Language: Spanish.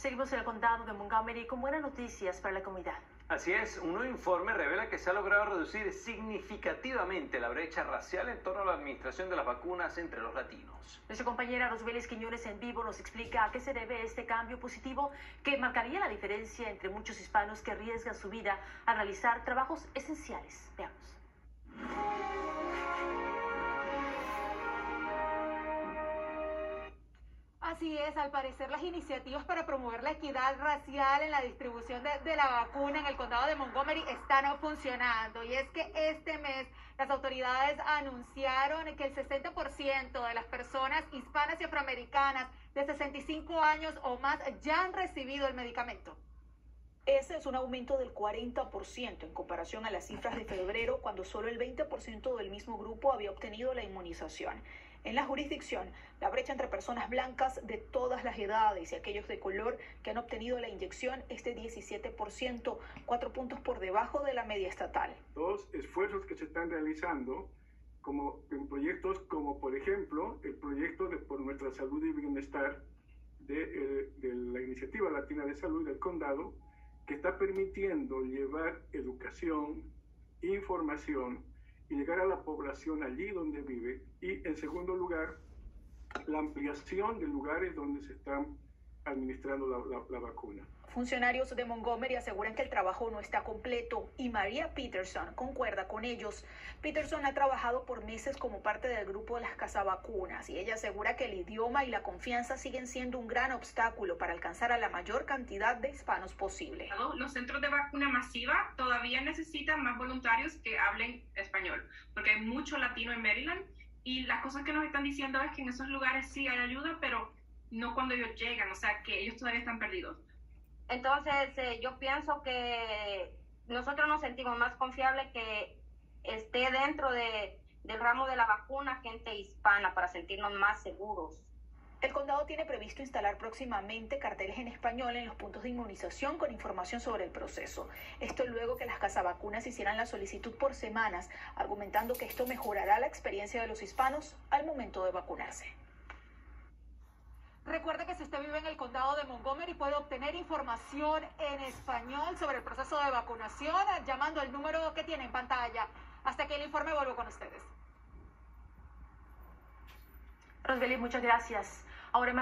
Seguimos en el condado de Montgomery con buenas noticias para la comunidad. Así es, un nuevo informe revela que se ha logrado reducir significativamente la brecha racial en torno a la administración de las vacunas entre los latinos. Nuestra compañera Rosbelis Quiñones en vivo nos explica a qué se debe este cambio positivo que marcaría la diferencia entre muchos hispanos que arriesgan su vida a realizar trabajos esenciales. Veamos. Así es, al parecer las iniciativas para promover la equidad racial en la distribución de, la vacuna en el condado de Montgomery están funcionando. Y es que este mes las autoridades anunciaron que el 60% de las personas hispanas y afroamericanas de 65 años o más ya han recibido el medicamento. Ese es un aumento del 40% en comparación a las cifras de febrero, cuando solo el 20% del mismo grupo había obtenido la inmunización. En la jurisdicción, la brecha entre personas blancas de todas las edades y aquellos de color que han obtenido la inyección es de 17%, cuatro puntos por debajo de la media estatal. Dos esfuerzos que se están realizando como en proyectos como, por ejemplo, el proyecto de Por Nuestra Salud y Bienestar de, eh, de la Iniciativa Latina de Salud del Condado, que está permitiendo llevar educación, información y llegar a la población allí donde vive. Y en segundo lugar, la ampliación de lugares donde se están administrando la, la, la, vacuna. Funcionarios de Montgomery aseguran que el trabajo no está completo y María Peterson concuerda con ellos. Peterson ha trabajado por meses como parte del grupo de las cazavacunas y ella asegura que el idioma y la confianza siguen siendo un gran obstáculo para alcanzar a la mayor cantidad de hispanos posible. Los centros de vacuna masiva todavía necesitan más voluntarios que hablen español, porque hay mucho latino en Maryland y las cosas que nos están diciendo es que en esos lugares sí hay ayuda, pero no cuando ellos llegan, o sea que ellos todavía están perdidos. Entonces eh, yo pienso que nosotros nos sentimos más confiables que esté dentro de, del ramo de la vacuna gente hispana para sentirnos más seguros. El condado tiene previsto instalar próximamente carteles en español en los puntos de inmunización con información sobre el proceso. Esto luego que las casavacunas hicieran la solicitud por semanas, argumentando que esto mejorará la experiencia de los hispanos al momento de vacunarse. Recuerde que si usted vive en el condado de Montgomery puede obtener información en español sobre el proceso de vacunación llamando al número que tiene en pantalla. Hasta que el informe vuelvo con ustedes. Rosbeli, muchas gracias. Ahora